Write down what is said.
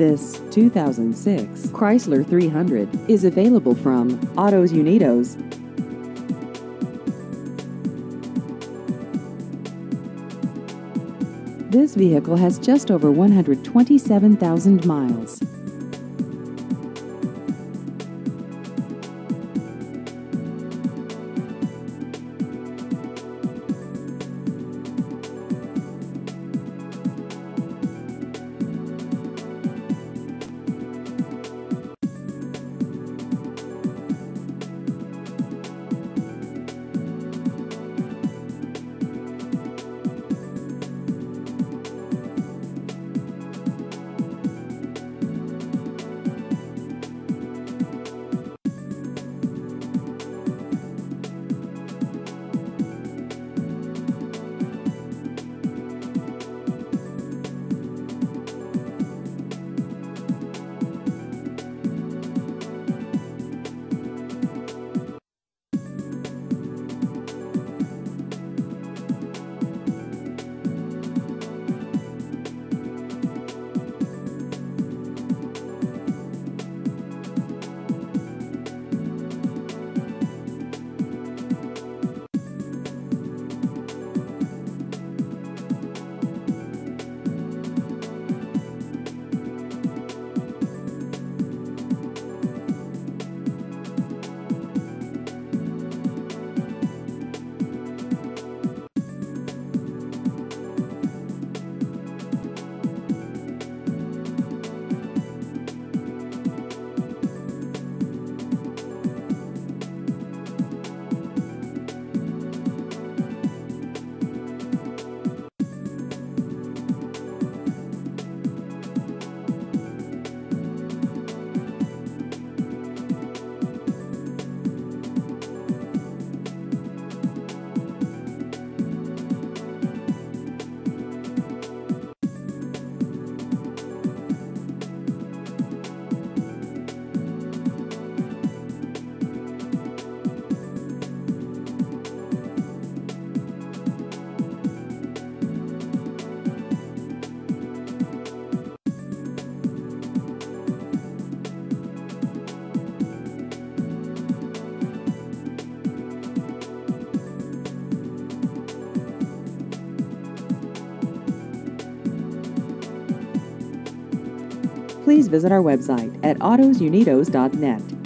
This 2006 Chrysler 300 is available from Autos Unidos. This vehicle has just over 127,000 miles. Please visit our website at autosunidos.net.